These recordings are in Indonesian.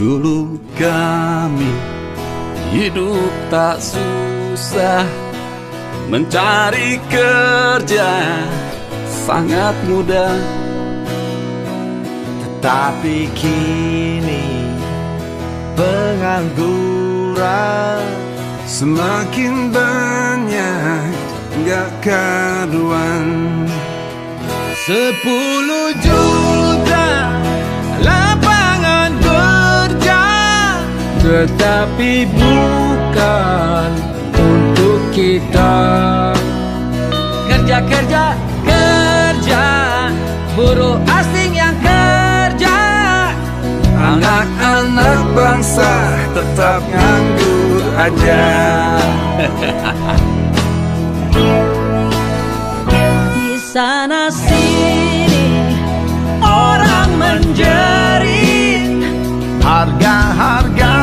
Dulu kami hidup tak susah Mencari kerja sangat mudah. Tetapi kini pengangguran Semakin banyak gak karuan. Sepuluh juta kerja Tetapi bukan untuk kita. Kerja-kerja, kerja Buruh asing yang kerja. Anak-anak bangsa tetap nganggur aja. Di sana sini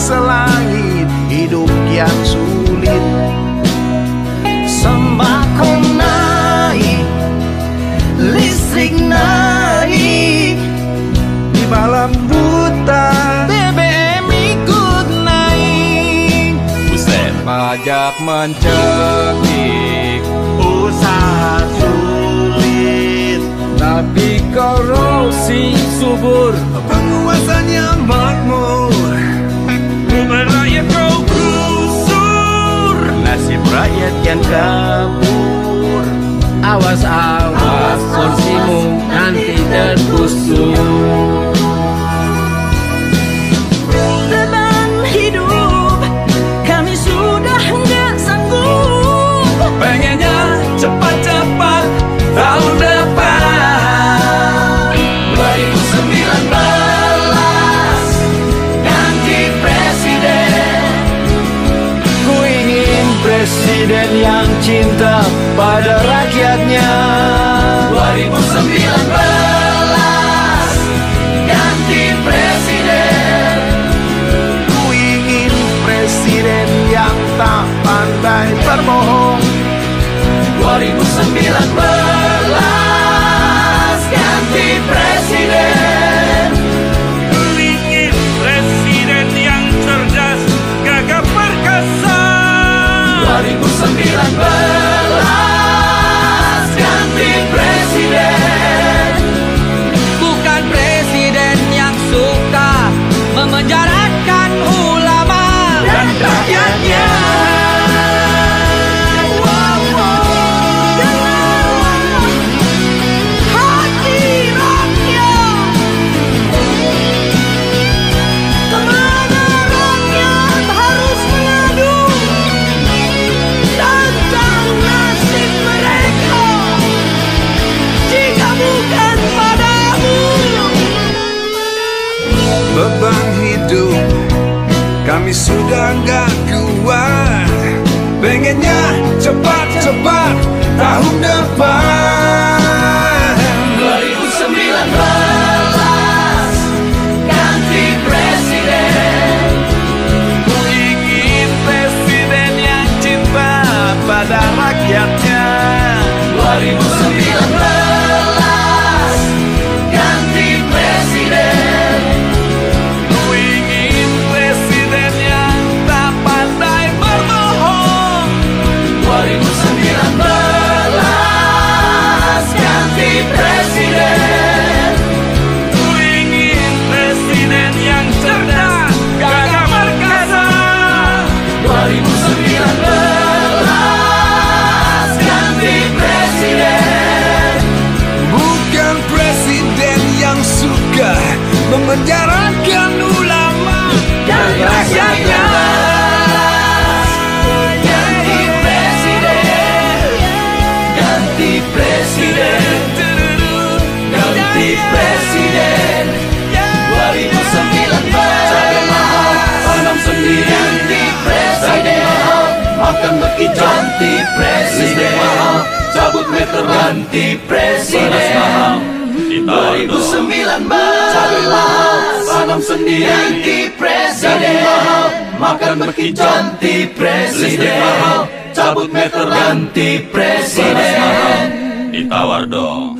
selangit hidup yang sulit. Sembako naik, listrik naik. Di malam buta BBM ikut naik. Buset. Pajak mencekik Usaha sulit. Tapi korupsi subur rakyat yang kabur. Awas awas kursimu nanti tergusur yang cinta pada rakyatnya. 2019 kami sudah gak ganti presiden. Mahal 2019 cabai mahal tanam sendiri ganti presiden. Mahal makan meski ganti presiden. Mahal cabut meter ganti presiden. Ditawar dong.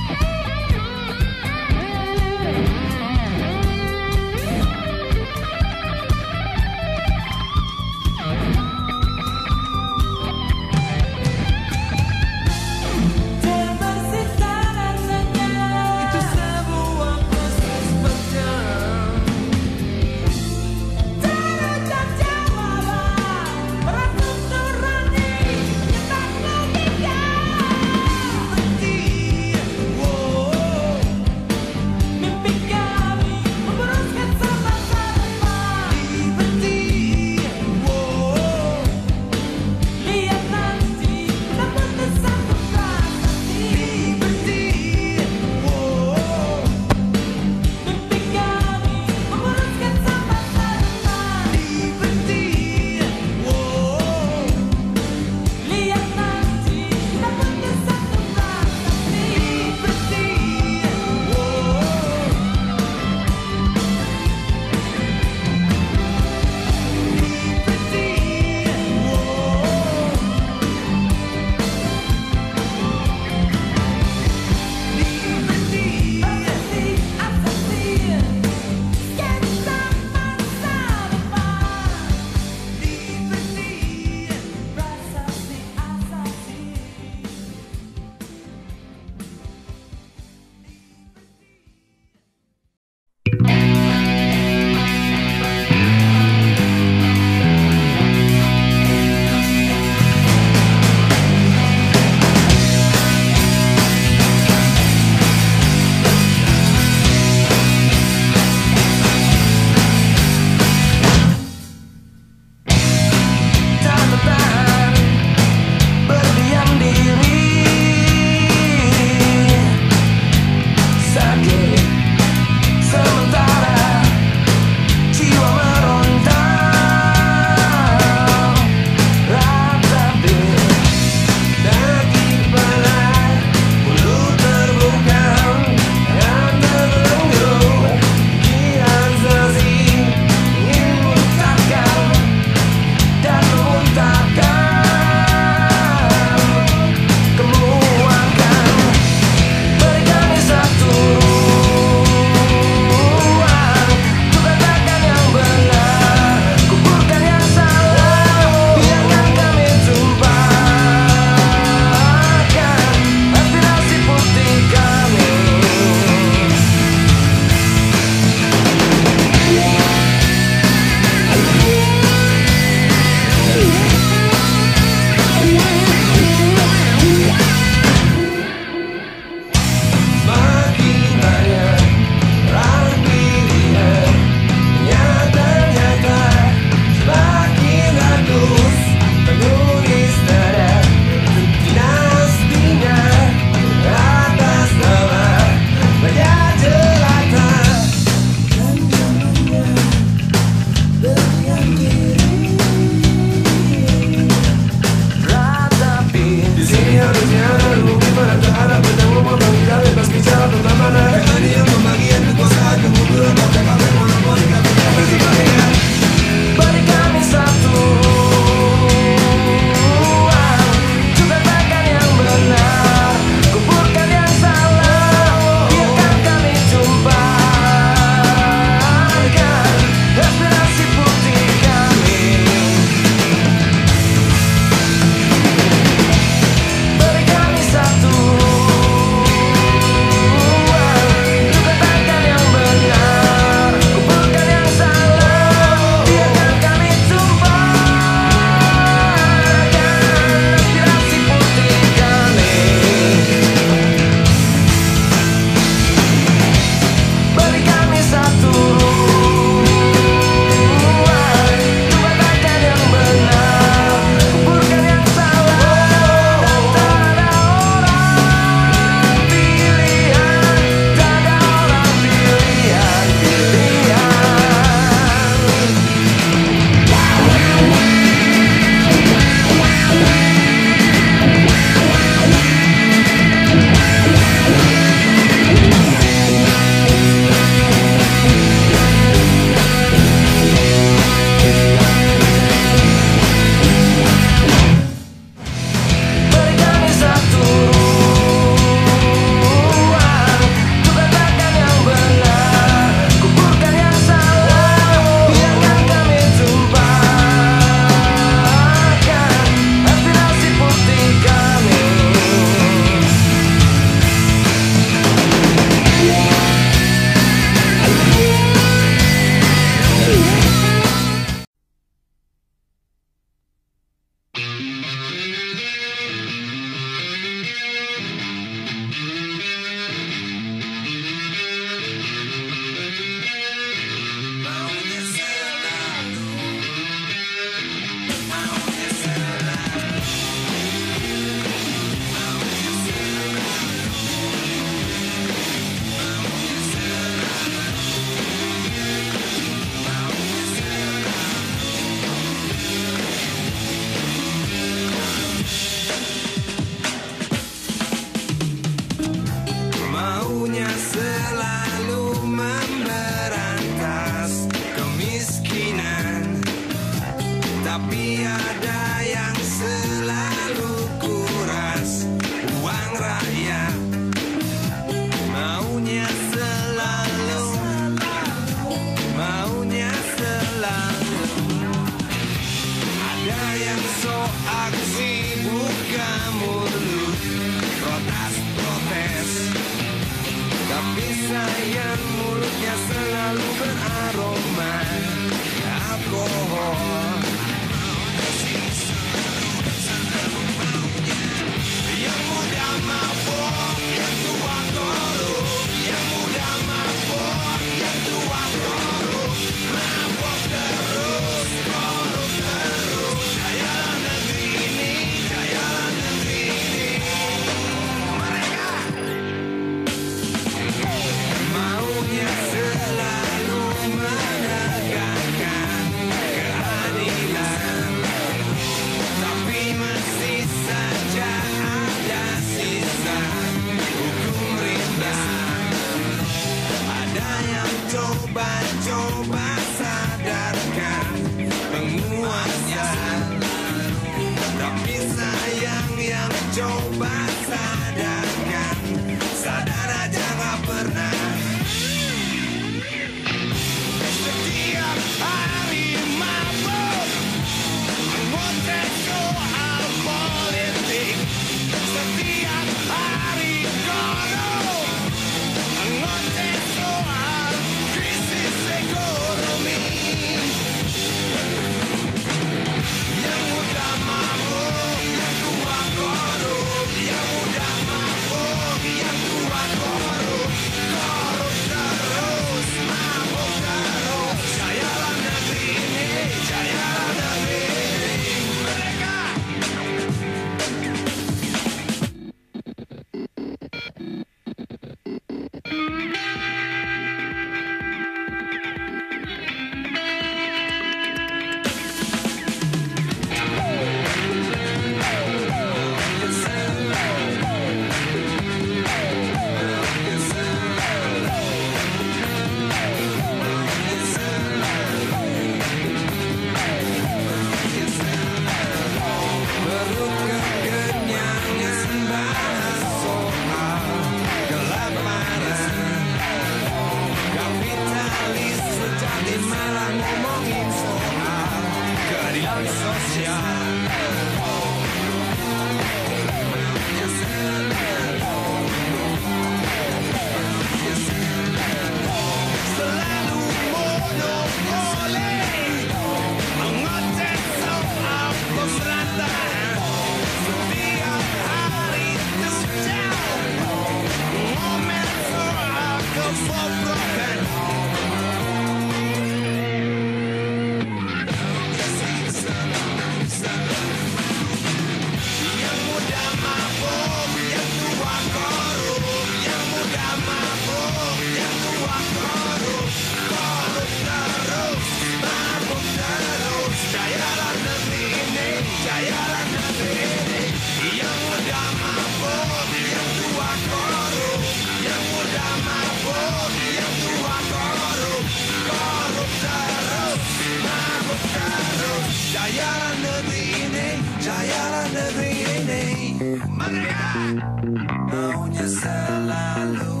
la, love.